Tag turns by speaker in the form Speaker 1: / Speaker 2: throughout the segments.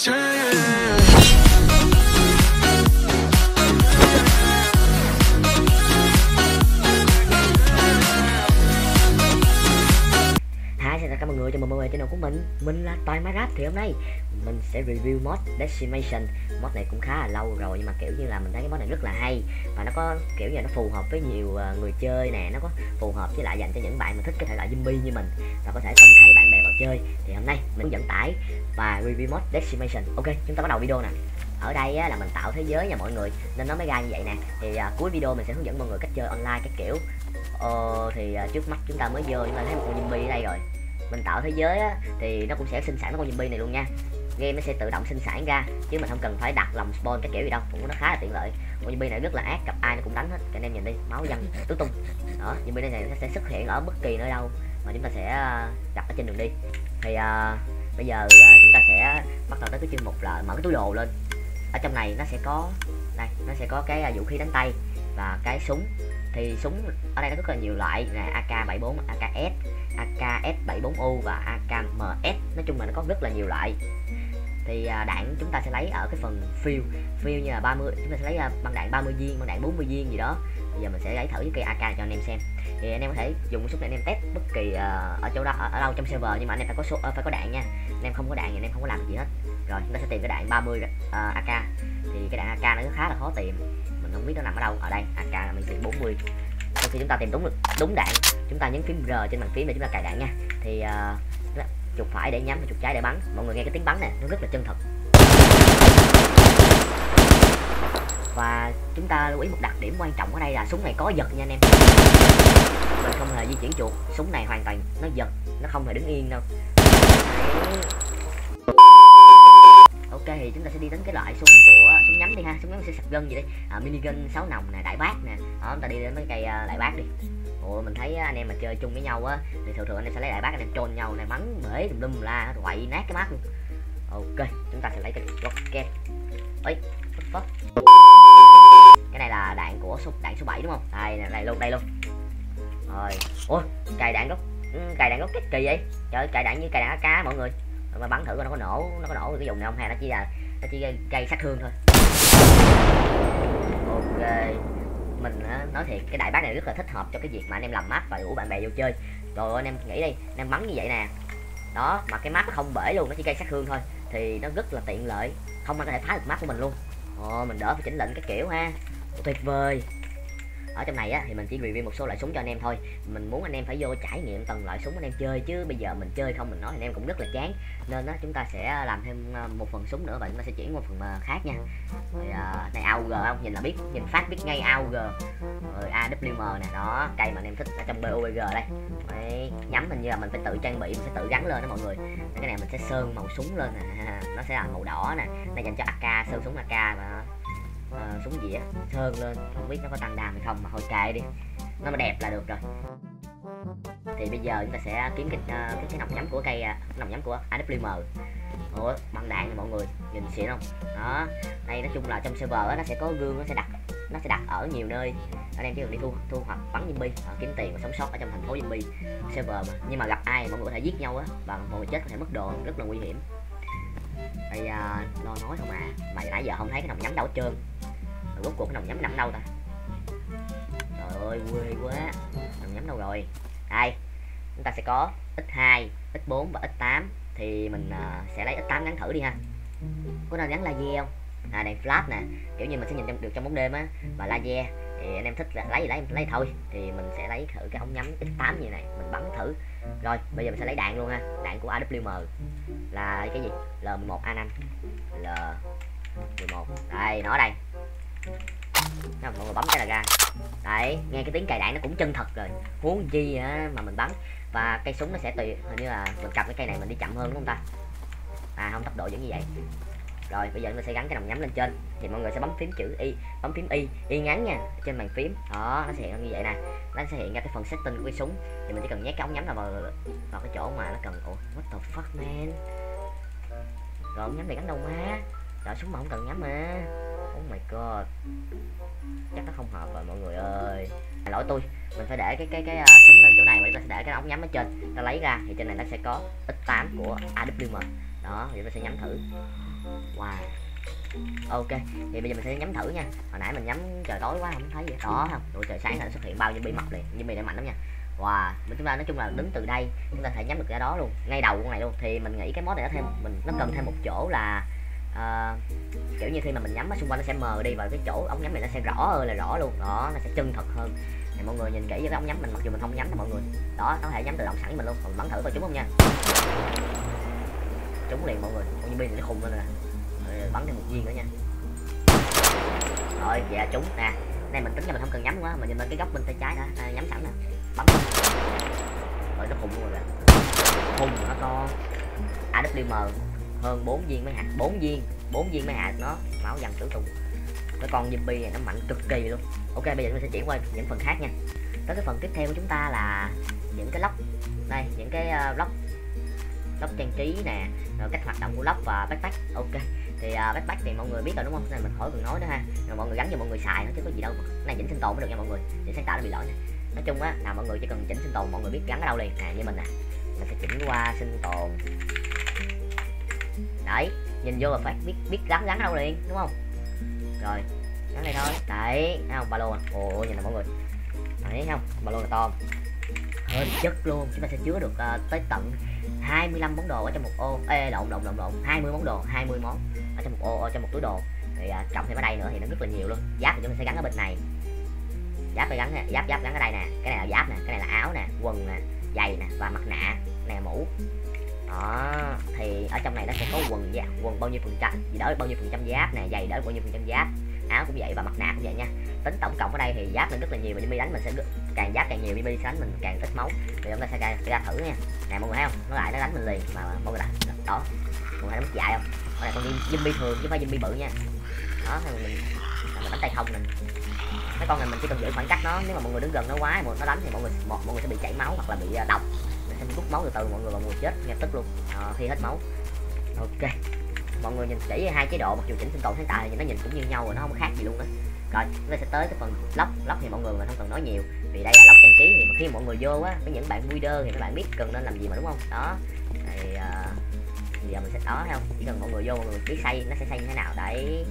Speaker 1: chance.
Speaker 2: Hi, xin chào các mọi người, chào mừng mọi người channel của mình Mình là Toy Minecraft Thì hôm nay mình sẽ review mod Decimation. Mod này cũng khá là lâu rồi nhưng mà kiểu như là mình thấy cái mod này rất là hay. Và nó có kiểu như là nó phù hợp với nhiều ờ, người chơi nè Nó có phù hợp với lại dành cho những bạn mà thích cái thể loại zombie như mình. Và có thể công khai bạn bè vào chơi. Thì hôm nay mình hướng dẫn tải và review mod Decimation. Ok, chúng ta bắt đầu video nè. Ở đây á, là mình tạo thế giới nha mọi người. Nên nó mới ra như vậy nè. Thì à, cuối video mình sẽ hướng dẫn mọi người cách chơi online cái kiểu. Ờ, thì à, trước mắt chúng ta mới vô chúng ta thấy một con zombie ở đây rồi. Mình tạo thế giới á, thì nó cũng sẽ sinh sản con zombie này luôn nha game nó sẽ tự động sinh sản ra chứ mình không cần phải đặt lòng spawn cái kiểu gì đâu cũng nó khá là tiện lợi. Con zombie này rất là ác gặp ai nó cũng đánh hết các anh em nhìn đi máu văng tứ tung. Đó zombie này nó sẽ xuất hiện ở bất kỳ nơi đâu mà chúng ta sẽ ờ, gặp ở trên đường đi. Thì uh, bây giờ uh, chúng ta sẽ bắt đầu tới cái chương mục là mở cái túi đồ lên. Ở trong này nó sẽ có đây nó sẽ có cái vũ khí đánh tay và cái súng. Thì súng ở đây nó rất là nhiều loại là AK74, AKS, AKS74U và AKMS nói chung là nó có rất là nhiều loại thì à, đạn chúng ta sẽ lấy ở cái phần fill fill như là 30 chúng ta sẽ lấy à, băng đạn 30 viên băng đạn 40 viên gì đó. Bây giờ mình sẽ lấy thử cái cây AK cho anh em xem. Thì anh em có thể dùng súng này anh em test bất kỳ à, ở chỗ đó ở, đâu trong server nhưng mà anh em phải có số ờ, phải có đạn nha. Anh em không có đạn thì anh em không có làm gì hết. Rồi chúng ta sẽ tìm cái đạn 30 uh, AK thì cái đạn AK nó khá là khó tìm. Mình không biết nó nằm ở đâu. Ở đây AK là mình tìm 40 sau khi chúng ta tìm đúng được đúng đạn chúng ta nhấn phím R trên bàn phím để chúng ta cài đạn nha. Thì uh, chuột phải để nhắm và chuột trái để bắn. Mọi người nghe cái tiếng bắn này nó rất là chân thật. Và chúng ta lưu ý một đặc điểm quan trọng ở đây là súng này có giật nha anh em. Mình không hề di chuyển chuột. Súng này hoàn toàn nó giật, nó không hề đứng yên đâu. Đấy ok thì chúng ta sẽ đi đến cái loại súng của súng nhắm đi ha. Súng nhắm sẽ sạc gân gì đi à, minigun 6 nòng nè đại bác nè. Đó chúng ta đi đến mấy cây uh, đại bác đi. Ủa mình thấy anh em mà chơi chung với nhau á thì thường thường anh em sẽ lấy đại bác anh em trôn nhau này bắn bể tùm lum la quậy nát cái mắt luôn. Ok chúng ta sẽ lấy cái rocket. Ấy fuck? Cái này là đạn của số đạn số 7 đúng không? Đây này, luôn đây luôn. Rồi. Ôi cài đạn gốc ừ, cài đạn gốc kích kỳ vậy? Trời cài đạn như cài đạn AK mọi người mà bắn thử coi nó có nổ, nó có nổ cái dùng này không? Hay nó chỉ là nó chỉ gây sát thương thôi. Ok. Mình nói thiệt, cái đại bác này rất là thích hợp cho cái việc mà anh em làm map và rủ bạn bè vô chơi. Rồi anh em nghĩ đi, anh em bắn như vậy nè. Đó, mà cái map nó không bể luôn, nó chỉ gây sát thương thôi. Thì nó rất là tiện lợi, không ai có thể phá được map của mình luôn. Ồ, mình đỡ phải chỉnh lệnh cái kiểu ha. Tuyệt vời ở trong này á thì mình chỉ review một số loại súng cho anh em thôi. Mình muốn anh em phải vô trải nghiệm từng loại súng anh em chơi chứ bây giờ mình chơi không mình nói anh em cũng rất là chán. Nên á chúng ta sẽ làm thêm à, một phần súng nữa và chúng ta sẽ chuyển qua phần à, khác nha. Rồi uh, này AUG không nhìn là biết nhìn phát biết ngay AUG rồi AWM nè đó cây mà anh em thích ở trong BOG đây. Đấy, nhắm hình như là mình phải tự trang bị mình sẽ tự gắn lên đó mọi người. Cái này mình sẽ sơn màu súng lên nè nó sẽ là màu đỏ nè. Này dành cho AK sơn súng AK mà. Ờ, uh, súng gì á sơn lên. Không biết nó có tăng đàm hay không mà thôi kệ đi. Nó mà đẹp là được rồi. Thì bây giờ chúng ta sẽ kiếm cái uh, cái, cái nòng nhắm của cây uh, nòng nhắm của AWM ủa băng đạn nha mọi người. Nhìn xịn không? Đó. Đây nói chung là trong server nó sẽ có gương nó sẽ đặt nó sẽ đặt ở nhiều nơi. Anh em chỉ cần đi thu thu hoặc bắn zombie ờ, kiếm tiền và sống sót ở trong thành phố zombie server mà. Nhưng mà gặp ai mọi người có thể giết nhau á và mọi người chết có thể mất đồ rất là nguy hiểm bây giờ à, lo nói không à. Mà nãy giờ không thấy cái nòng nhắm đâu hết trơn. Rồi rốt cuộc cái nòng nhắm nằm đâu ta? Trời ơi quê quá. Nòng nhắm đâu rồi? Đây chúng ta sẽ có x2 x4 và x8 thì mình uh, sẽ lấy x8 gắn thử đi ha. Có nên gắn laser không? À đèn flash nè. Kiểu như mình sẽ nhìn trong, được trong bóng đêm á. Và laser thì anh em thích là lấy gì lấy lấy thôi. Thì mình sẽ lấy thử cái ống nhắm x8 như này. Mình bắn thử rồi bây giờ mình sẽ lấy đạn luôn ha. Đạn của AWM là cái gì? L11A5 L11 đây nó đây. Nào, mọi người bấm cái là ra. Đấy nghe cái tiếng cài đạn nó cũng chân thật rồi. Huống chi á mà mình bắn. Và cây súng nó sẽ tùy hình như là mình cầm cái cây này mình đi chậm hơn đúng không ta? À không tốc độ vẫn như vậy rồi bây giờ mình sẽ gắn cái nòng nhắm lên trên. Thì mọi người sẽ bấm phím chữ y bấm phím y y ngắn nha trên bàn phím. Đó nó sẽ hiện như vậy nè. Nó sẽ hiện ra cái phần setting của cái súng. Thì mình chỉ cần nhét cái ống nhắm nào vào vào cái chỗ mà nó cần ủa what the fuck man? Rồi ống nhắm này gắn đâu má? Rồi súng mà không cần nhắm mà. Oh my god. Chắc nó không hợp rồi mọi người ơi. À, lỗi tôi. Mình phải để cái cái cái uh, súng lên chỗ này và chúng ta sẽ để cái ống nhắm ở trên. Ta lấy ra thì trên này nó sẽ có x8 của AWM đó thì ta sẽ nhắm thử wow. Ok thì bây giờ mình sẽ nhắm thử nha. Hồi nãy mình nhắm trời tối quá không thấy gì đó không? Rồi trời sáng là nó xuất hiện bao nhiêu bi mập liền. Nhưng bị này mạnh lắm nha. Wow mình chúng ta nói chung là đứng từ đây chúng ta thể nhắm được cái đó luôn ngay đầu con này luôn. Thì mình nghĩ cái món này nó thêm mình nó cần thêm một chỗ là uh, kiểu như khi mà mình nhắm ở xung quanh nó sẽ mờ đi và cái chỗ ống nhắm này nó sẽ rõ hơn là rõ luôn. Đó nó sẽ chân thật hơn. Thì mọi người nhìn kỹ với cái ống nhắm mình mặc dù mình không nhắm đâu mọi người đó nó có thể nhắm tự động sẵn mình luôn. Còn bắn thử coi trúng không nha trúng liền mọi người. Con pin nó khùng lên nè. Bắn thêm một viên nữa nha. Rồi dạ trúng. Nè này mình tính là mình không cần nhắm quá mình nhìn lên cái góc bên tay trái đã. À, nhắm sẵn nè. Bắn rồi nó khùng luôn rồi khùng nó con AWM hơn 4 viên mấy hạt 4 viên. 4 viên mấy hạt nó. Máu dằn tử trùng. Cái con zombie này nó mạnh cực kỳ luôn. Ok bây giờ mình sẽ chuyển qua những phần khác nha. Tới cái phần tiếp theo của chúng ta là những cái lóc. Đây những cái uh, lóc lóc trang trí nè rồi cách hoạt động của lóc và backpack. Ok thì uh, backpack thì mọi người biết rồi đúng không? Này mình khỏi cần nói nữa ha. Rồi mọi người gắn cho mọi người xài nó chứ có gì đâu. Cái này chỉnh sinh tồn mới được nha mọi người. Chỉnh sáng tạo nó bị lỗi nè nói chung á là mọi người chỉ cần chỉnh sinh tồn mọi người biết gắn ở đâu liền. Nè như mình nè mình sẽ chỉnh qua sinh tồn. Đấy nhìn vô là phải biết biết gắn gắn ở đâu liền đúng không? Rồi gắn đây thôi. Đấy thấy không? Ba lô à ồ nhìn nè mọi người. Đấy không? Ba lô là to. Hơn chất luôn. Chúng ta sẽ chứa được uh, tới tận 25 món đồ ở trong một ô ê lộn lộn lộn lộn 20 món đồ 20 món ở trong một ô ở trong một túi đồ. Thì à, uh, cộng thêm ở đây nữa thì nó rất là nhiều luôn. Giáp thì chúng ta sẽ gắn ở bên này. Giáp phải gắn nè giáp giáp gắn ở đây nè. Cái này là giáp nè cái này là áo nè quần nè giày nè và mặt nạ này là mũ. Đó thì ở trong này nó sẽ có quần quần bao nhiêu phần trăm gì đỡ bao nhiêu phần trăm giáp nè giày đỡ bao nhiêu phần trăm giáp áo cũng vậy và mặt nạ cũng vậy nha. Tính tổng cộng ở đây thì giáp lên rất là nhiều và Jimmy đánh mình sẽ càng giáp càng nhiều Jimmy đánh mình càng ít máu. Thì chúng ta sẽ ra, ra thử nha. Nè mọi người thấy không? Nó lại nó đánh mình liền mà mọi người đã đó mọi người thấy mất dại không? Con này con Jimmy thường chứ không phải Jimmy bự nha. Đó thì mình, mình đánh tay không nè mấy con này mình chỉ cần giữ khoảng cách nó nếu mà mọi người đứng gần nó quá nó đánh thì mọi người một mọi người sẽ bị chảy máu hoặc là bị à, độc. Mình sẽ rút máu từ từ mọi người và mọi người chết ngay tức luôn. À, khi hết máu. Ok mọi người nhìn kỹ hai chế độ mặc dù chỉnh sinh tồn sáng tạo thì nó nhìn cũng như nhau rồi nó không khác gì luôn á. Rồi chúng ta sẽ tới cái phần lóc lóc thì mọi người mình không cần nói nhiều. Vì đây là lóc trang trí thì mà khi mọi người vô á với những bạn builder thì các bạn biết cần nên làm gì mà đúng không? Đó. Thì uh, giờ mình sẽ đó thấy không? Chỉ cần mọi người vô mọi người biết xây nó sẽ xây như thế nào. Đấy.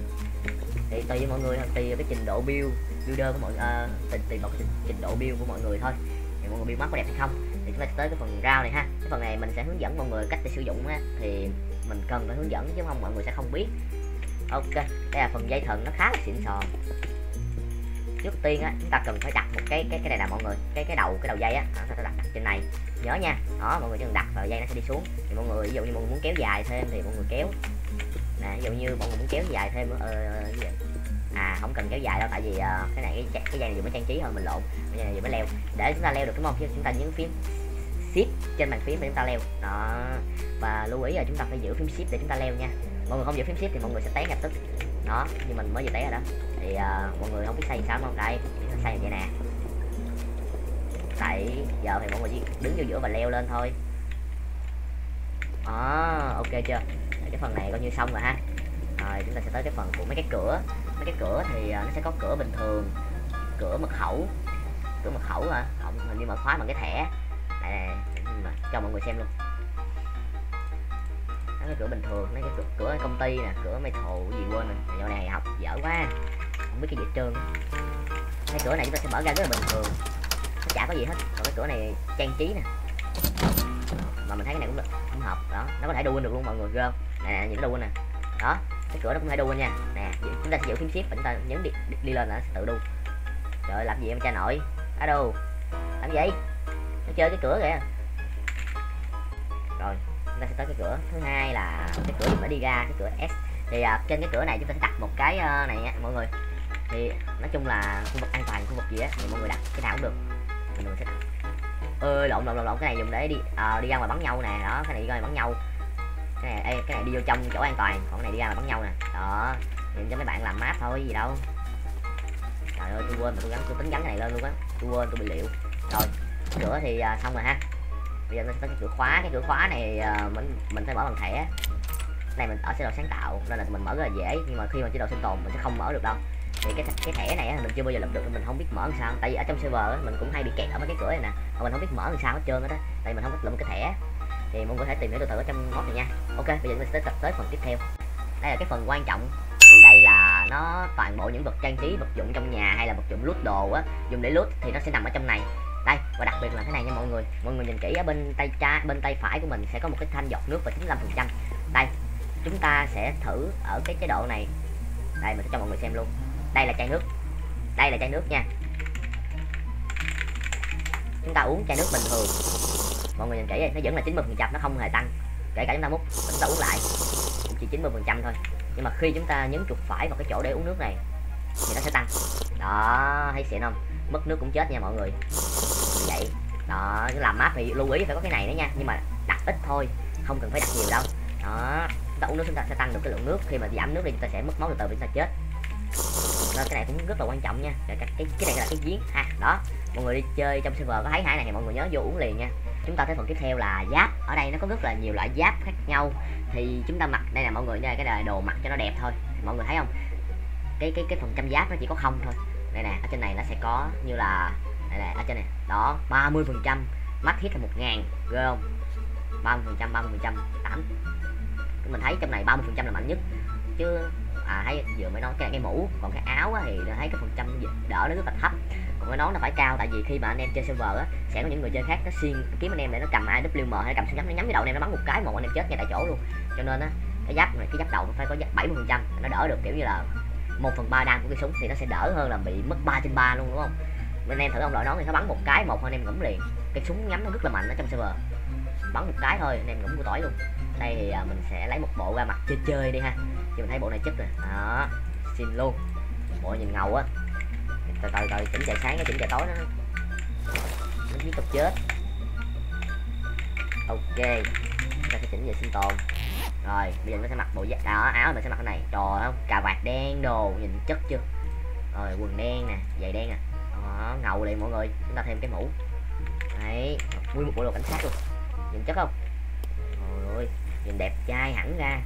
Speaker 2: Thì tùy mọi người tùy cái trình độ build builder của mọi uh, tùy, tùy vào cái trình độ build của mọi người thôi. Thì mọi người build mắt có đẹp hay không? Chúng ta sẽ tới cái phần rau này ha. Cái phần này mình sẽ hướng dẫn mọi người cách để sử dụng á thì mình cần phải hướng dẫn chứ không mọi người sẽ không biết. Ok đây là phần dây thần nó khá là xịn sò. Trước tiên á chúng ta cần phải đặt một cái cái cái này là mọi người. Cái cái đầu cái đầu dây á chúng ta đặt, đặt trên này. Nhớ nha. Đó mọi người chỉ cần đặt vào dây nó sẽ đi xuống. Thì mọi người ví dụ như mọi người muốn kéo dài thêm thì mọi người kéo. Nè ví dụ như mọi người muốn kéo dài thêm ờ, ờ gì vậy? À không cần kéo dài đâu tại vì uh, cái này cái, cái dây này dùng mới trang trí hơn mình lộn. Cái giờ này dùng mới leo. Để chúng ta leo được đúng không? Chúng ta nhấn phím shift trên bàn phím để chúng ta leo. Đó. Và lưu ý là chúng ta phải giữ phím shift để chúng ta leo nha. Mọi người không giữ phím shift thì mọi người sẽ té ngay tức đó như mình mới vừa té rồi đó. Thì uh, mọi người không biết xây sao không? Đây xây như vậy nè. Tại giờ thì mọi người chỉ đứng vô giữa và leo lên thôi. Đó ok chưa? Cái phần này coi như xong rồi ha. Rồi chúng ta sẽ tới cái phần của mấy cái cửa. Mấy cái cửa thì uh, nó sẽ có cửa bình thường cửa mật khẩu. Cửa mật khẩu hả? Không hình như mở khóa bằng cái thẻ mà cho mọi người xem luôn. Đó, cái cửa bình thường mấy cái cửa, cửa công ty nè cửa mây thù gì quên rồi. Dạo này học dở quá. Không biết cái gì hết trơn. Cái cửa này chúng ta sẽ mở ra rất là bình thường. Nó chả có gì hết. Còn cái cửa này trang trí nè. Mà mình thấy cái này cũng được, không hợp. Đó nó có thể đu được luôn mọi người ghê không? Nè, nè nhìn nó đu nè. Đó cái cửa nó cũng thể đu nha. Nè chúng ta sẽ giữ phím shift và chúng ta nhấn đi, đi, đi lên là nó sẽ tự đu. Trời làm gì em cha nội á đâu làm gì? Nó chơi cái cửa kìa rồi chúng ta sẽ tới cái cửa thứ hai là cái cửa dùng để đi ra cái cửa S. Thì uh, trên cái cửa này chúng ta sẽ đặt một cái uh, này nha mọi người. Thì nói chung là khu vực an toàn khu vực gì á thì mọi người đặt cái nào cũng được. Mọi người sẽ đặt. Ơi lộn lộn lộn lộn cái này dùng để đi uh, đi ra ngoài bắn nhau nè. Đó cái này đi ra ngoài bắn nhau. Cái này ê, cái này đi vô trong chỗ an toàn còn cái này đi ra ngoài bắn nhau nè. Đó nhìn cho mấy bạn làm map thôi gì đâu. Trời ơi tôi quên mà tôi gắn tôi tính gắn cái này lên luôn á. Tôi quên tôi bị liệu. Rồi cửa thì uh, xong rồi ha bây giờ mình sẽ cái cửa khóa cái cửa khóa này uh, mình mình phải mở bằng thẻ. Này mình ở chế độ sáng tạo nên là mình mở rất là dễ nhưng mà khi mà chế độ sinh tồn mình sẽ không mở được đâu. Thì cái cái thẻ này mình chưa bao giờ lập được mình không biết mở làm sao. Tại vì ở trong server mình cũng hay bị kẹt ở mấy cái cửa này nè mà mình không biết mở làm sao hết trơn hết á tại mình không biết lụm cái thẻ thì mình có thể tìm hiểu từ từ ở trong mod này nha. Ok bây giờ mình sẽ tập tới phần tiếp theo. Đây là cái phần quan trọng. Thì đây là nó toàn bộ những vật trang trí vật dụng trong nhà hay là vật dụng loot đồ á. Dùng để loot thì nó sẽ nằm ở trong này đây và đặc biệt là cái này nha mọi người. Mọi người nhìn kỹ ở bên tay trái bên tay phải của mình sẽ có một cái thanh giọt nước và 95 phần trăm. Đây chúng ta sẽ thử ở cái chế độ này. Đây mình sẽ cho mọi người xem luôn. Đây là chai nước. Đây là chai nước nha. Chúng ta uống chai nước bình thường. Mọi người nhìn kỹ đây, nó vẫn là 90 phần trăm nó không hề tăng. Kể cả chúng ta múc chúng ta uống lại. Cũng chỉ 90 phần trăm thôi. Nhưng mà khi chúng ta nhấn chuột phải vào cái chỗ để uống nước này thì nó sẽ tăng. Đó thấy xịn không? Mất nước cũng chết nha mọi người đó làm mát thì lưu ý phải có cái này nữa nha. Nhưng mà đặt ít thôi không cần phải đặt nhiều đâu. Đó chúng ta uống nước chúng ta sẽ tăng được cái lượng nước. Khi mà giảm nước đi chúng ta sẽ mất máu từ từ chúng ta chết. Nên cái này cũng rất là quan trọng nha. Cái, cái, cái này là cái giếng. Ha à, đó. Mọi người đi chơi trong server có thấy hai này thì mọi người nhớ vô uống liền nha. Chúng ta tới phần tiếp theo là giáp. Ở đây nó có rất là nhiều loại giáp khác nhau. Thì chúng ta mặc đây là mọi người đây cái đồ mặc cho nó đẹp thôi. Mọi người thấy không? Cái cái cái phần trăm giáp nó chỉ có không thôi. Đây nè ở trên này nó sẽ có như là đây này ở trên này. Đó 30 phần trăm mắt hit là một ngàn ghê không? 30 phần trăm 30 phần trăm tám. Mình thấy trong này 30 phần trăm là mạnh nhất. Chứ à thấy vừa mới nói cái cái mũ còn cái áo á, thì thấy cái phần trăm đỡ nó rất là thấp. Còn cái nón nó phải cao tại vì khi mà anh em chơi server á sẽ có những người chơi khác nó xiên kiếm anh em để nó cầm AWM hay cầm súng nhắm nó nhắm cái đầu anh em nó bắn một cái một anh em chết ngay tại chỗ luôn. Cho nên á cái giáp này cái giáp đầu nó phải có 70 phần trăm nó đỡ được kiểu như là một phần ba đam của cái súng thì nó sẽ đỡ hơn là bị mất 3 trên 3 luôn đúng không? Bên em thử ông đội nón thì nó bắn một cái, một anh em ngủm liền. Cái súng nhắm nó rất là mạnh ở trong server. Bắn một cái thôi, anh em ngủm của tỏi luôn. Đây thì à, mình sẽ lấy một bộ ra mặt chơi chơi đi ha. Chứ mình thấy bộ này chất rồi đó, xin luôn. Bộ nhìn ngầu á. Từ từ từ, chỉnh trời sáng cái chỉnh trời tối nó nó tiếp tục chết. Ok ta sẽ chỉnh về sinh tồn. Rồi, bây giờ nó sẽ mặc bộ đó à, áo mình sẽ mặc cái này. Trời không cà vạt đen đồ, nhìn chất chưa? Rồi, quần đen nè, giày đen nè đó, ngầu liền mọi người. Chúng ta thêm cái mũ. Đấy nguyên một bộ đồ cảnh sát luôn. Nhìn chất không? Ôi nhìn đẹp trai hẳn ra.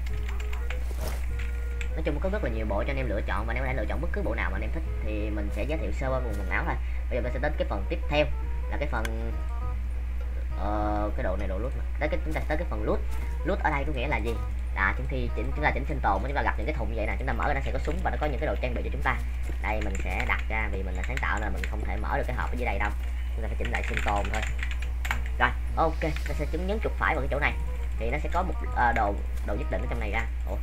Speaker 2: Nói chung có rất là nhiều bộ cho anh em lựa chọn và anh em có thể lựa chọn bất cứ bộ nào mà anh em thích thì mình sẽ giới thiệu sơ qua quần áo thôi. Bây giờ mình sẽ đến cái phần tiếp theo là cái phần ờ, cái độ này độ lút mà tới cái chúng ta tới cái phần lút lút ở đây có nghĩa là gì? Là chúng khi chỉnh chúng ta chỉnh sinh tồn chúng ta gặp những cái thùng như vậy nè chúng ta mở ra nó sẽ có súng và nó có những cái đồ trang bị cho chúng ta. Đây mình sẽ đặt ra vì mình là sáng tạo nên mình không thể mở được cái hộp ở dưới đây đâu. Chúng ta phải chỉnh lại sinh tồn thôi. Rồi ok ta sẽ chúng nhấn chuột phải vào cái chỗ này. Thì nó sẽ có một uh, đồ đồ nhất định ở trong này ra. Ủa?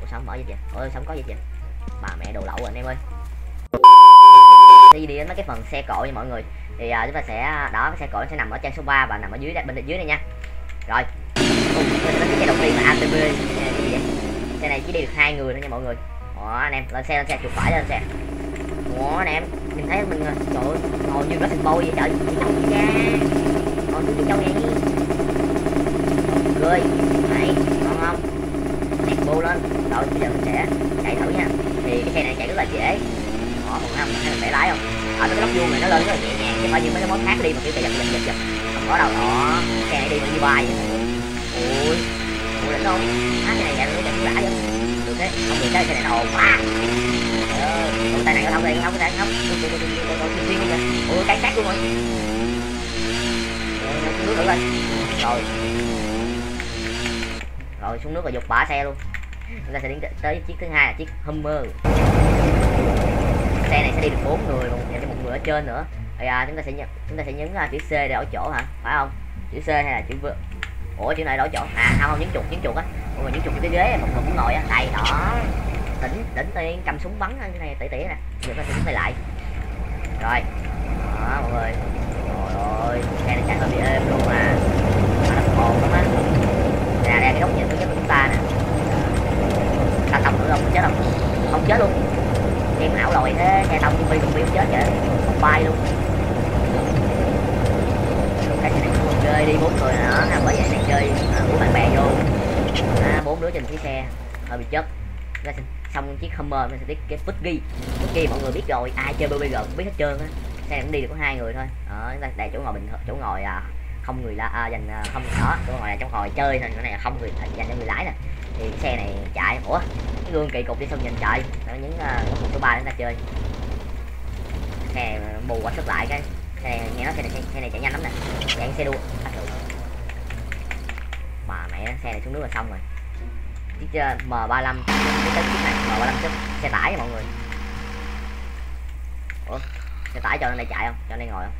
Speaker 2: Ủa sao mở gì vậy ôi sao không có gì vậy bà mẹ đồ lậu rồi anh em ơi. Đi đi đến mấy cái phần xe cộ nha mọi người. Thì uh, chúng ta sẽ đó cái xe cộ nó sẽ nằm ở trang số 3 và nằm ở dưới đây, bên dưới đây nha. Rồi xe đầu tiên là ATV xe này chỉ đi được hai người thôi nha mọi người. Đó anh em, lên xe lên xe chuột phải lên xe. Đó anh em, nhìn thấy mình à, trời ơi, ngồi như nó thịt bôi vậy, trời đâu ra? Ngồi như cái châu này cười này ngon không? Đẹp bô lên. Rồi, bây giờ mình sẽ chạy thử nha. Thì cái xe này chạy rất là dễ. Đó còn không? Thấy mình lái không? Ở cái lốc vuông này nó lên rất là nhẹ nhàng chứ phải như mấy cái món khác đi mà kiểu chạy giật giật giật giật không có đâu. Đó xe này đi mà như bay ui ui. Đỉnh không anh cái này chạy nó chạy lạ vậy được đấy. Không bị cái xe này nó ồn quá. Ôi tay này có không đây không? Có tay không xuyên đi ui cái sát luôn rồi. Nước thử lên rồi. Rồi xuống nước và dục bả xe luôn. Chúng ta sẽ đến tới chiếc thứ hai là chiếc Hummer. Xe này sẽ đi được bốn người và thêm một người ở trên nữa. Thì à, chúng ta sẽ nhấn chúng ta sẽ nhấn à, chữ C để ở chỗ hả? Phải không? Chữ C hay là chữ V? Ủa chữ này đổi chỗ. À không không, nhấn chuột nhấn chuột á. Mọi người nhấn chuột cái ghế, một người muốn ngồi á. Đây, đó. Tỉnh tỉnh tiên cầm súng bắn cái này tỉ tỉ nè. Giờ ta sẽ nhấn lại. Rồi. Đó, mọi người. Rồi ơi, xe này chắc là bị êm luôn mà. Mà nó ồn lắm á. Nè nè, cái góc nhìn của chúng ta nè. Ta tông nữa không? Chết không không chết luôn. Em não lòi thế xe tông zombie cũng biết chết vậy. Không bay luôn cái xe này cũng chơi đi bốn người nữa ha bởi vậy đang chơi à, của bạn bè vô. À, bốn đứa trên chiếc xe hơi bị chất. Xong chiếc Hummer mình sẽ tiếp cái Fuggy Fuggy mọi người biết rồi ai chơi BBG cũng biết hết trơn á. Xe cũng đi được có hai người thôi. Đó đây chỗ ngồi bình thường chỗ ngồi à, không người là à, dành à, không đó chỗ ngồi là trong ngồi chơi thôi. Cái này là không người à, dành cho người lái nè. Thì cái xe này chạy ủa cái gương kỳ cục đi xong nhìn chạy. Nó những uh, số ba chúng ta chơi. Xe bù quá sức lại cái xe này nghe nói xe này xe, này chạy nhanh lắm nè. Chạy xe đua. Bà mẹ xe này xuống nước là xong rồi. Chiếc uh, M35. Cái tới chiếc này M35 chiếc xe tải nha mọi người. Ủa? Xe tải cho lên đây chạy không? Cho lên ngồi không?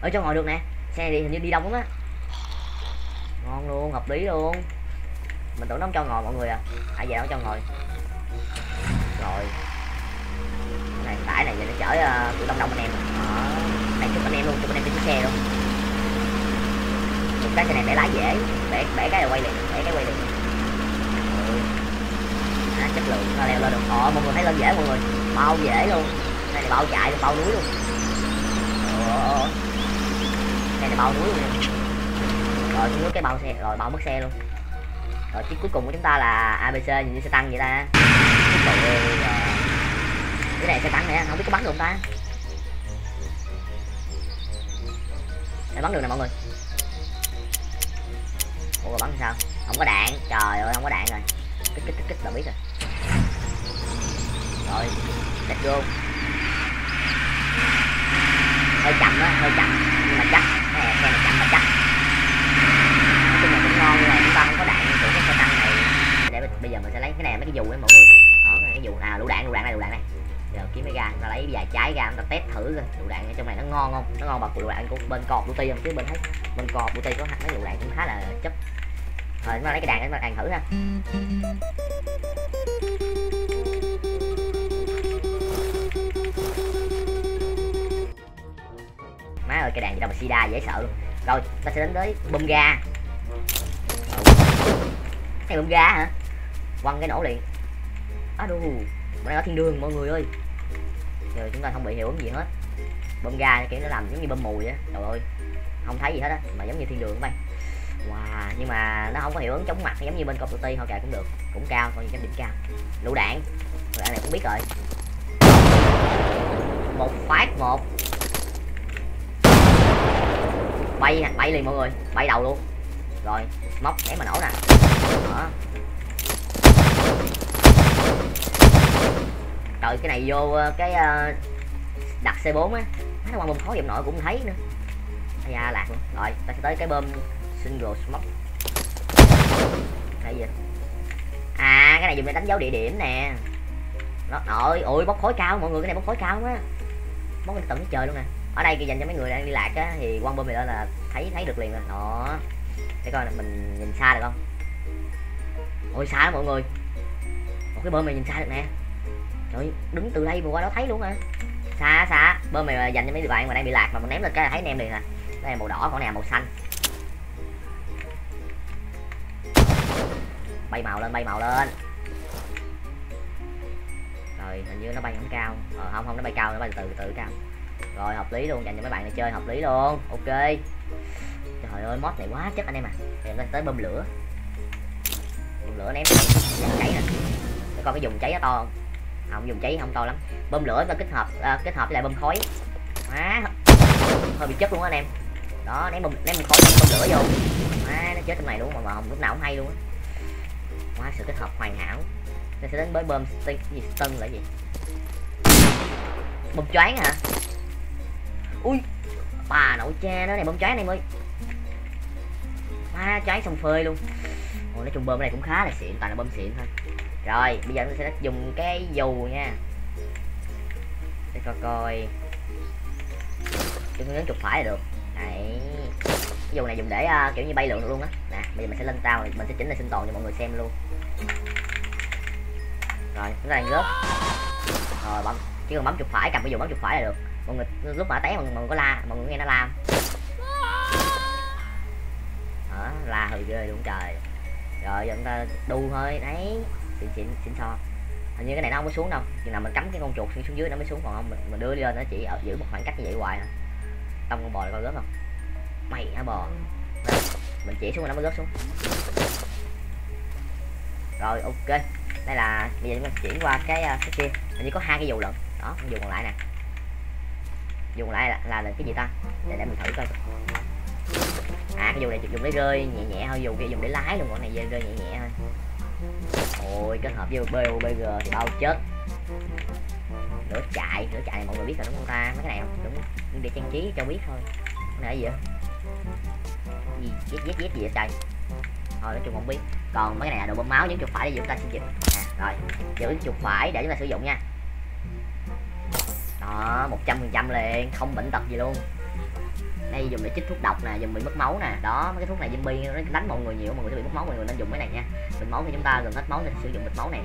Speaker 2: Ở cho ngồi được nè. Xe đi hình như đi đông lắm á. Ngon luôn hợp lý luôn. Mình tưởng nó không cho ngồi mọi người à. Ai về nó cho ngồi. Rồi. Này tải này giờ nó chở uh, đông đông anh em chụp anh em luôn chụp anh em trên chiếc xe luôn. Cái xe này bẻ lái dễ bẻ bẻ cái là quay liền bẻ cái quay liền. À, chất lượng nó leo lên được. Họ mọi người thấy lên dễ mọi người? Bao dễ luôn. Này, này bao chạy luôn bao núi luôn. Ờ, ờ, Ồ, này này bao núi luôn nè. Rồi xuống nước cái bao xe rồi bao mất xe luôn. Rồi chiếc cuối cùng của chúng ta là abc nhìn như xe tăng vậy ta. Cái này xe tăng này không biết có bắn được không ta? Để bắn được nè mọi người. Ủa bắn sao? Không có đạn. Trời ơi, không có đạn rồi. Kích kích kích kích là biết rồi. Rồi let's vô. hơi chậm á, hơi chậm. Nhưng mà chắc, cái này xe này chậm mà chắc. Nói chung là cũng ngon nhưng mà chúng ta không có đạn của cái xe tăng này. Để bây giờ mình sẽ lấy cái này, mấy cái dù ấy, mọi người. Đó, cái dù. À lũ đạn lũ đạn này lũ đạn này giờ kiếm cái ga ta lấy vài trái ra ta test thử coi, lựu đạn ở trong này nó ngon không? Nó ngon bằng lựu đạn của bên cọp ti không? Chứ bên thấy, bên cọp ti có mấy lựu đạn cũng khá là chất. Rồi chúng ta lấy cái đàn để mà đàn thử ha. Má ơi, cái đàn gì đâu mà sida dễ sợ luôn. Rồi, ta sẽ đến với bơm ga. Cái bơm ga hả? Quăng cái nổ liền. Á đù nay ở thiên đường mọi người ơi giờ chúng ta không bị hiệu ứng gì hết. Bơm ga kiểu nó làm giống như bơm mùi á, trời ơi. Không thấy gì hết á, mà giống như thiên đường vậy wow, nhưng mà nó không có hiệu ứng chống mặt, giống như bên Call of Duty thôi kệ cũng được. Cũng cao coi như cái đỉnh cao. Lựu đạn. Lựu đạn này cũng biết rồi. Một phát một. Bay bay liền mọi người, bay đầu luôn. Rồi, móc để mà nổ nè. Đó. Trời cái này vô ờ, cái ờ, đặt C4 á. Nó qua bơm khó dùm nội cũng thấy nữa. Da lạc luôn. Rồi ta sẽ tới cái bơm single smoke. Cái gì? À cái này dùng để đánh dấu địa điểm nè. Đó, nội ôi bốc khối cao mọi người cái này bốc khối cao quá. Bốc lên tận cái trời luôn nè. Ở đây kia dành cho mấy người đang đi lạc á thì quăng bơm này lên là thấy thấy được liền rồi. Đó. Để coi mình nhìn xa được không? Ôi xa đó mọi người. Một cái bơm này nhìn xa được nè trời đứng từ đây mà qua đó thấy luôn hả xa xa bơm này dành cho mấy bạn mà đang bị lạc mà mình ném lên cái là thấy anh em liền à. Đây là màu đỏ, còn này màu xanh. Bay màu lên, bay màu lên. Rồi, hình như nó bay không cao. Ờ không không, nó bay cao, nó bay từ từ từ cao. Rồi, hợp lý luôn, dành cho mấy bạn này chơi hợp lý luôn. Ok. Trời ơi, mod này quá chất anh em à. Em lên tới bơm lửa. Bơm lửa ném. Cháy nè. Coi cái dùng cháy nó to không không dùng cháy không to lắm. Bơm lửa và kết hợp à, kết hợp với lại bơm khói. Má hơi bị chất luôn á anh em. Đó ném bơm ném bơm khói ném bơm lửa vô. Má nó chết trong này luôn mà, mà không lúc nào cũng hay luôn á. Quá sự kết hợp hoàn hảo. Nên sẽ đến với bơm stun gì stun là gì? Bơm choáng hả? Ui bà nội cha nó này bơm choáng này mới má choáng xong phơi luôn. Ồ, nói chung bơm này cũng khá là xịn toàn là bơm xịn thôi rồi bây giờ tôi sẽ dùng cái dù nha. Để coi coi. Chúng nhấn chuột phải là được. Đấy. Cái dù này dùng để uh, kiểu như bay lượn được luôn á. Nè bây giờ mình sẽ lên tàu mình sẽ chỉnh lại sinh tồn cho mọi người xem luôn. Rồi chúng ta đang rớt rồi bấm. Chỉ cần bấm chuột phải cầm cái dù bấm chuột phải là được. Mọi người lúc mà té mọi người, mọi người có la mọi người nghe nó la đó la hơi ghê luôn trời. Rồi giờ chúng ta đu thôi. Đấy xịn xịn xịn so hình như cái này nó không có xuống đâu chừng nào mình cắm cái con chuột xuống dưới nó mới xuống còn không mình, mình đưa lên nó chỉ ở giữ một khoảng cách như vậy hoài à tông con bò coi rớt không? Mày hả bò? Đấy, mình chỉ xuống nó mới rớt xuống. Rồi ok. Đây là bây giờ chúng ta chuyển qua cái cái kia. Hình như có hai cái dù lận. Đó dùng còn lại nè. Dùng lại là, là, là cái gì ta? Để để mình thử coi. À cái dù này dùng để rơi nhẹ nhẹ thôi dùng kia dùng để lái luôn con này rơi nhẹ nhẹ thôi ôi kết hợp với BOBG thì bao chết. Lửa chạy lửa chạy này mọi người biết rồi đúng không ta? Mấy cái này không? Đúng. Để trang trí cho biết thôi. Cái này gì vậy? Gì? Giết giết giết gì vậy trời? Thôi nói chung không biết. Còn mấy cái này là đồ bơm máu nhấn chuột phải để chúng ta sử dụng à, rồi. Giữ chuột phải để chúng ta sử dụng nha. Đó một trăm phần trăm liền không bệnh tật gì luôn đây dùng để chích thuốc độc nè dùng bị mất máu nè. Đó mấy cái thuốc này zombie nó đánh mọi người nhiều mọi người sẽ bị mất máu mọi người nên dùng cái này nha. Bình máu thì chúng ta gần hết máu nên sử dụng bệnh máu này.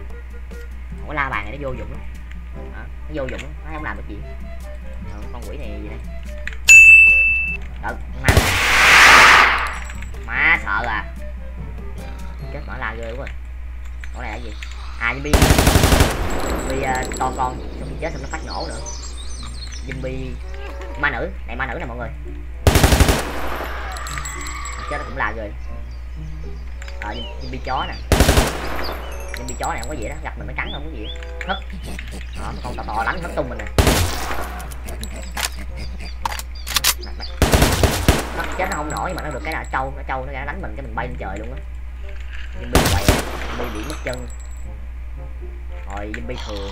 Speaker 2: Không có la bàn này nó vô dụng lắm. Đó, nó vô dụng nó không làm được gì. Đó, con quỷ này gì đây? Đợt má má sợ à. Chết mở la ghê quá rồi. Con này là gì? À zombie. Zombie uh, to con. Xong chết xong nó phát nổ nữa. Zombie. Ma nữ. Này ma nữ nè mọi người chết nó cũng là rồi ờ zombie chó nè. Zombie chó này không có gì đó gặp mình nó cắn không có gì hất. Ờ, đó con tò tò đánh hất tung mình nè. Nó chết nó không nổi nhưng mà nó được cái là trâu nó trâu nó ra đánh mình cái mình bay lên trời luôn á. Zombie quậy zombie bị mất chân. Rồi zombie thường.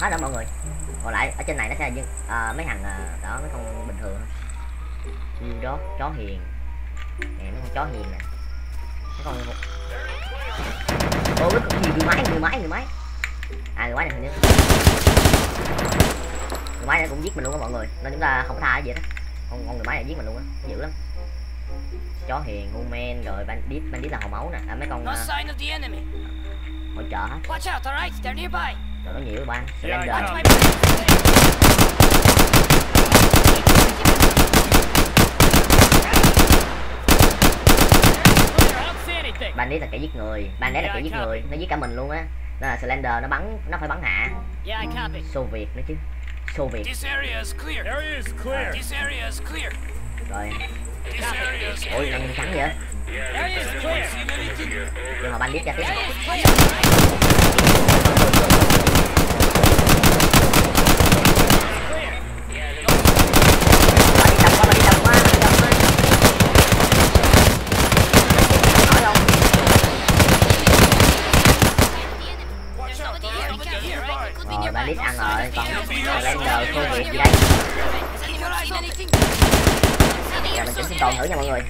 Speaker 2: Hết đó mọi người. Còn lại ở trên này nó sẽ là những ờ, mấy thằng uh, đó mấy con bình thường như đó chó hiền. Nè mấy con chó hiền nè. Mấy con ô nó còn gì người máy người máy người máy. À người máy này hình như. Người máy này cũng giết mình luôn á mọi người nên chúng ta không có tha cái gì đó con con người máy này giết mình luôn á dữ lắm. Chó hiền human rồi bandit bandit là hầu máu nè. À, mấy con uh, hỗ trợ hết
Speaker 1: Watch out, alright? They're nearby.
Speaker 2: rồi có nhiều ba.
Speaker 3: Yeah,
Speaker 2: Slender.
Speaker 1: Watch my back.
Speaker 3: I anything.
Speaker 2: bandit là kẻ giết người. Bandit là kẻ giết người. nó giết cả mình luôn á. Nên là slender nó bắn nó phải bắn hạ. Xô việt nữa chứ. Xô việt. Rồi. Ôi đang trắng vậy nhưng mà bandit ra tiếp
Speaker 1: Area is clear.
Speaker 2: bandit đâm quá bandit đâm quá bandit đâm quá nói không
Speaker 1: Watch out, the enemy here, right? Could be
Speaker 2: rồi
Speaker 1: nearby.
Speaker 2: bandit
Speaker 1: No
Speaker 2: ăn
Speaker 1: sign
Speaker 2: rồi
Speaker 1: of
Speaker 2: việt gì đây giờ mình chỉnh sinh tồn thử nha mọi người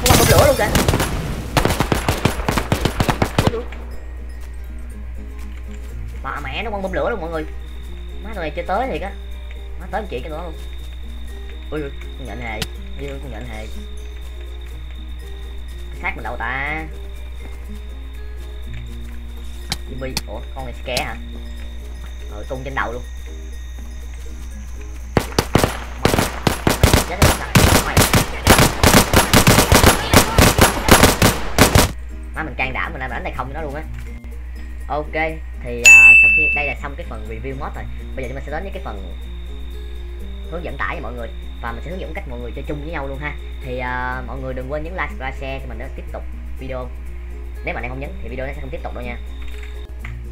Speaker 2: không làm bơm lửa luôn kìa mà mẹ nó quăng bơm lửa luôn mọi người má tụi này chưa tới thiệt á má tới một chuyện cho nữa luôn ui ui con nhện hề. Ui con nhện hề. Sát mình đâu ta? Chibi ủa con này scare hả? Rồi tung trên đầu luôn. Chết rồi mày má mình can đảm mình đang đánh tay không cho nó luôn á. Ok thì uh, sau khi đây là xong cái phần review mod rồi. Bây giờ chúng mình sẽ đến với cái phần hướng dẫn tải cho mọi người. Và mình sẽ hướng dẫn cách mọi người chơi chung với nhau luôn ha. Thì uh, mọi người đừng quên nhấn like và share cho mình để tiếp tục video. Nếu mà anh không nhấn thì video nó sẽ không tiếp tục đâu nha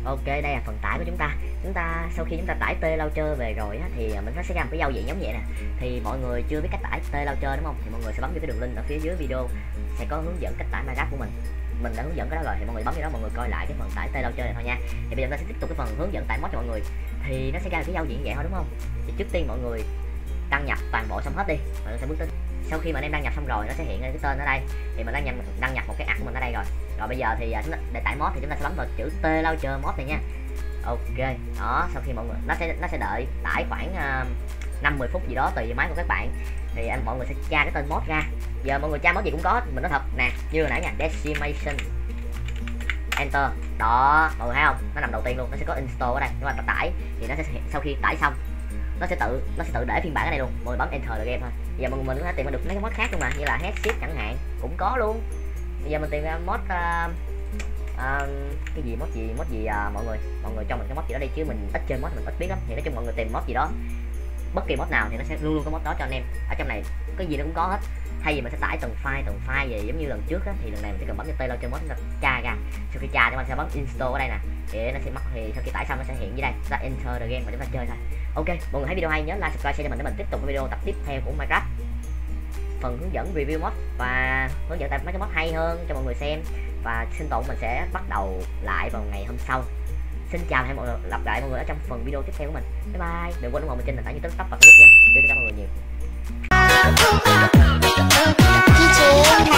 Speaker 2: ok đây là phần tải của chúng ta. Chúng ta sau khi chúng ta tải t launcher về rồi á, thì à, mình nó sẽ ra một cái giao diện giống vậy nè. Thì mọi người chưa biết cách tải t launcher đúng không? Thì mọi người sẽ bấm vào cái đường link ở phía dưới video sẽ có hướng dẫn cách tải Minecraft của mình. Mình đã hướng dẫn cái đó rồi thì mọi người bấm vào đó mọi người coi lại cái phần tải t launcher này thôi nha. Thì bây giờ chúng ta sẽ tiếp tục cái phần hướng dẫn tải mod cho mọi người. Thì nó sẽ ra một cái giao diện vậy thôi đúng không? Thì trước tiên mọi người đăng nhập toàn bộ xong hết đi mọi người sẽ bước tới sau khi mà anh em đăng nhập xong rồi nó sẽ hiện lên cái tên ở đây. Thì mình đăng nhập đăng nhập một cái ạc của mình ở đây rồi. Rồi bây giờ thì à, chúng ta, để tải mod thì chúng ta sẽ bấm vào chữ t launcher mod này nha. Ok đó sau khi mọi người nó sẽ nó sẽ đợi tải khoảng à, uh, 50 phút gì đó tùy máy của các bạn. Thì anh mọi người sẽ tra cái tên mod ra. Giờ mọi người tra mod gì cũng có mình nói thật nè như hồi nãy nha decimation. Enter. Đó mọi người thấy không? Nó nằm đầu tiên luôn nó sẽ có install ở đây. Nếu mà ta tải thì nó sẽ sau khi tải xong nó sẽ tự nó sẽ tự để phiên bản ở đây luôn. Mọi người bấm enter là game thôi. Bây giờ mọi người mình có thể tìm được mấy cái mod khác luôn mà như là headset chẳng hạn. Cũng có luôn. Bây giờ mình tìm ra mod uh, uh, cái gì mod gì mod gì uh, mọi người mọi người cho mình cái mod gì đó đi chứ mình ít chơi mod mình ít biết lắm. Thì nói chung mọi người tìm mod gì đó bất kỳ mod nào thì nó sẽ luôn luôn có mod đó cho anh em. Ở trong này cái gì nó cũng có hết. Thay vì mình sẽ tải từng file từng file về giống như lần trước á, thì lần này mình sẽ cần bấm cái tên launcher mod chúng ta tra ra. Sau khi tra thì mình sẽ bấm install ở đây nè. Để nó sẽ mất thì sau khi tải xong nó sẽ hiện dưới đây. Chúng ta enter the game và chúng ta chơi thôi ok, mọi người thấy video hay nhớ like, subscribe, share cho mình để mình tiếp tục video tập tiếp theo của minecraft. Phần hướng dẫn review mod và hướng dẫn tại mấy cái mod hay hơn cho mọi người xem. Và sinh tồn mình sẽ bắt đầu lại vào ngày hôm sau. Xin chào hẹn mọi người gặp lại mọi người ở trong phần video tiếp theo của mình. Bye bye. Đừng quên ủng hộ mình trên nền tảng youtube, tóc và facebook nha. Yêu thương mọi người nhiều.